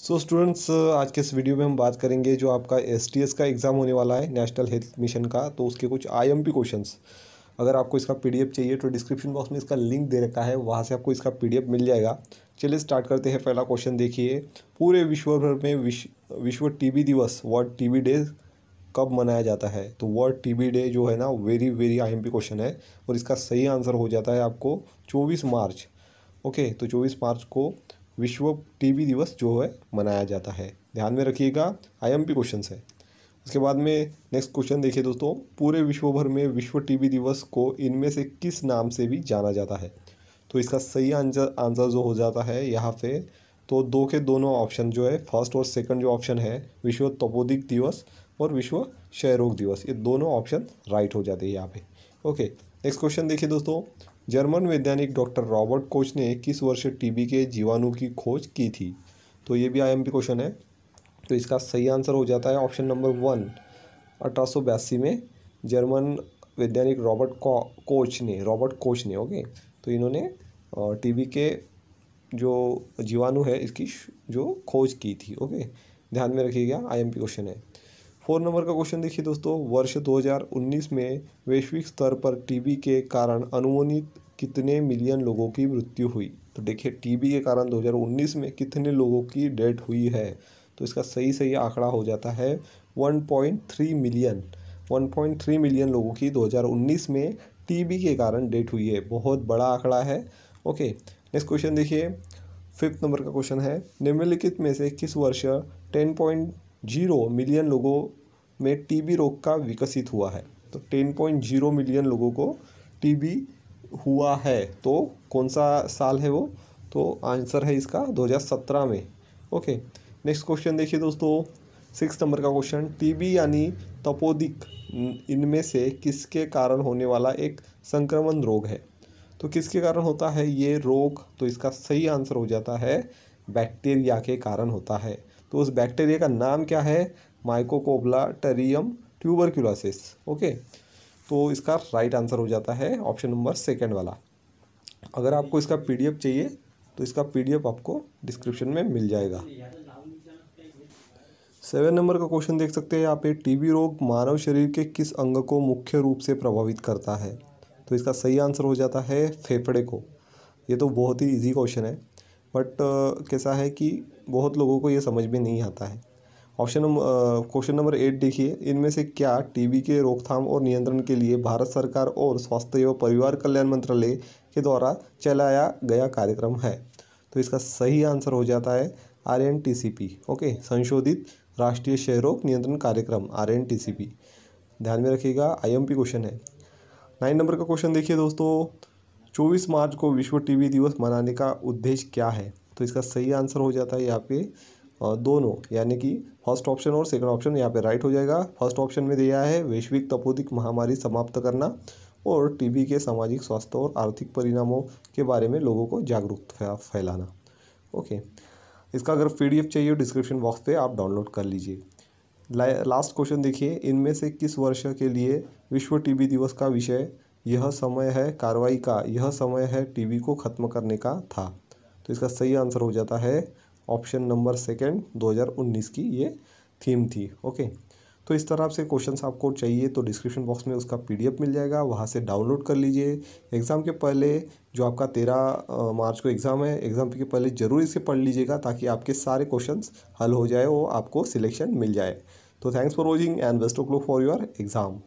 सो so, students आज के इस वीडियो में हम बात करेंगे जो आपका एसटीएस का एग्ज़ाम होने वाला है नेशनल हेल्थ मिशन का तो उसके कुछ आई एम क्वेश्चंस अगर आपको इसका पीडीएफ चाहिए तो डिस्क्रिप्शन बॉक्स में इसका लिंक दे रखा है वहाँ से आपको इसका पीडीएफ मिल जाएगा। चलिए स्टार्ट करते हैं पहला क्वेश्चन देखिए। पूरे विश्व भर में विश्व विश्व टीबी दिवस वर्ल्ड टी डे कब मनाया जाता है? तो वर्ल्ड टीबी डे जो है ना वेरी वेरी आईएमपी क्वेश्चन है और इसका सही आंसर हो जाता है आपको चौबीस मार्च। ओके तो चौबीस मार्च को विश्व टीबी दिवस जो है, मनाया जाता है। ध्यान में रखिएगा आईएमपी क्वेश्चन है। उसके बाद में नेक्स्ट क्वेश्चन देखिए दोस्तों, पूरे विश्व भर में विश्व टीबी दिवस को इनमें से किस नाम से भी जाना जाता है? तो इसका सही आंसर आंसर जो हो जाता है यहाँ पे तो दो के दोनों ऑप्शन जो है फ़र्स्ट और सेकंड जो ऑप्शन है, विश्व तपोदिक दिवस और विश्व क्षय रोग दिवस, ये दोनों ऑप्शन राइट हो जाते हैं यहाँ पे। ओके नेक्स्ट क्वेश्चन देखिए दोस्तों। जर्मन वैज्ञानिक डॉक्टर रॉबर्ट कोच ने किस वर्ष टीबी के जीवाणु की खोज की थी? तो ये भी आईएमपी क्वेश्चन है। तो इसका सही आंसर हो जाता है ऑप्शन नंबर वन अठारह में जर्मन वैज्ञानिक रॉबर्ट कोच ने रॉबर्ट कोच ने ओके तो इन्होंने टीबी के जो जीवाणु है, इसकी जो खोज की थी ओके ध्यान में रखिएगा आईएमपी क्वेश्चन है। फोर नंबर का क्वेश्चन देखिए दोस्तों, वर्ष 2019 में वैश्विक स्तर पर टीबी के कारण अनुमानित कितने मिलियन लोगों की मृत्यु हुई? तो देखिए टीबी के कारण 2019 में कितने लोगों की डेथ हुई है? तो इसका सही सही आंकड़ा हो जाता है 1.3 मिलियन। 1.3 मिलियन लोगों की 2019 में टीबी के कारण डेथ हुई है। बहुत बड़ा आंकड़ा है। ओके नेक्स्ट क्वेश्चन देखिए। फिफ्थ नंबर का क्वेश्चन है। निम्नलिखित में से किस वर्ष टेन पॉइंट ज़ीरो मिलियन लोगों में टीबी रोग का विकसित हुआ है। तो टेन पॉइंट ज़ीरो मिलियन लोगों को टीबी हुआ है। तो कौन सा साल है वो? तो आंसर है इसका 2017 में। ओके, नेक्स्ट क्वेश्चन देखिए दोस्तों। सिक्स नंबर का क्वेश्चन, टीबी यानी तपोदिक, इनमें से किसके कारण होने वाला एक संक्रमण रोग है? तो किसके कारण होता है ये रोग? तो इसका सही आंसर हो जाता है बैक्टीरिया के कारण होता है। तो उस बैक्टीरिया का नाम क्या है? माइकोकोबला टेरियम ट्यूबरक्यूलोसिस ओके तो इसका राइट आंसर हो जाता है ऑप्शन नंबर सेकेंड वाला। अगर आपको इसका पीडीएफ चाहिए तो इसका पीडीएफ आपको डिस्क्रिप्शन में मिल जाएगा। सेवन नंबर का क्वेश्चन देख सकते हैं यहाँ पे टीबी रोग मानव शरीर के किस अंग को मुख्य रूप से प्रभावित करता है? तो इसका सही आंसर हो जाता है फेफड़े को। ये तो बहुत ही इजी क्वेश्चन है। बट कैसा है कि बहुत लोगों को ये समझ में नहीं आता है। Option number question number eight देखिए। इनमें से क्या टीबी के रोकथाम और नियंत्रण के लिए भारत सरकार और स्वास्थ्य एवं परिवार कल्याण मंत्रालय के द्वारा चलाया गया कार्यक्रम है? तो इसका सही आंसर हो जाता है R N T C P okay? संशोधित राष्ट्रीय क्षय रोग नियंत्रण कार्यक्रम R N T C P ध्यान में रखिएगा आई एम पी क्वेश्चन है। नाइन नंबर का क्वेश्चन देखिए दोस्तों। चौबीस मार्च को विश्व टीबी दिवस मनाने का उद्देश्य क्या है? तो इसका सही आंसर हो जाता है यहाँ पे दोनों, यानी कि फ़र्स्ट ऑप्शन और सेकंड ऑप्शन यहाँ पे राइट हो जाएगा। फ़र्स्ट ऑप्शन में दिया है वैश्विक तपोदिक महामारी समाप्त करना और टीबी के सामाजिक स्वास्थ्य और आर्थिक परिणामों के बारे में लोगों को जागरूकता फैलाना। ओके, इसका अगर पीडीएफ चाहिए डिस्क्रिप्शन बॉक्स पे आप डाउनलोड कर लीजिए। लास्ट क्वेश्चन देखिए, इनमें से किस वर्ष के लिए विश्व टीबी दिवस का विषय यह समय है कार्रवाई का, यह समय है टीबी को ख़त्म करने का था। तो इसका सही आंसर हो जाता है ऑप्शन नंबर सेकेंड 2019 की ये थीम थी, ओके? तो इस तरह से क्वेश्चन आपको चाहिए तो डिस्क्रिप्शन बॉक्स में उसका पीडीएफ मिल जाएगा, वहाँ से डाउनलोड कर लीजिए। एग्ज़ाम के पहले जो आपका तेरह मार्च को एग्ज़ाम है, एग्ज़ाम के पहले ज़रूर इसे पढ़ लीजिएगा ताकि आपके सारे क्वेश्चंस हल हो जाए और आपको सिलेक्शन मिल जाए। तो thanks for watching and best of luck for your exam.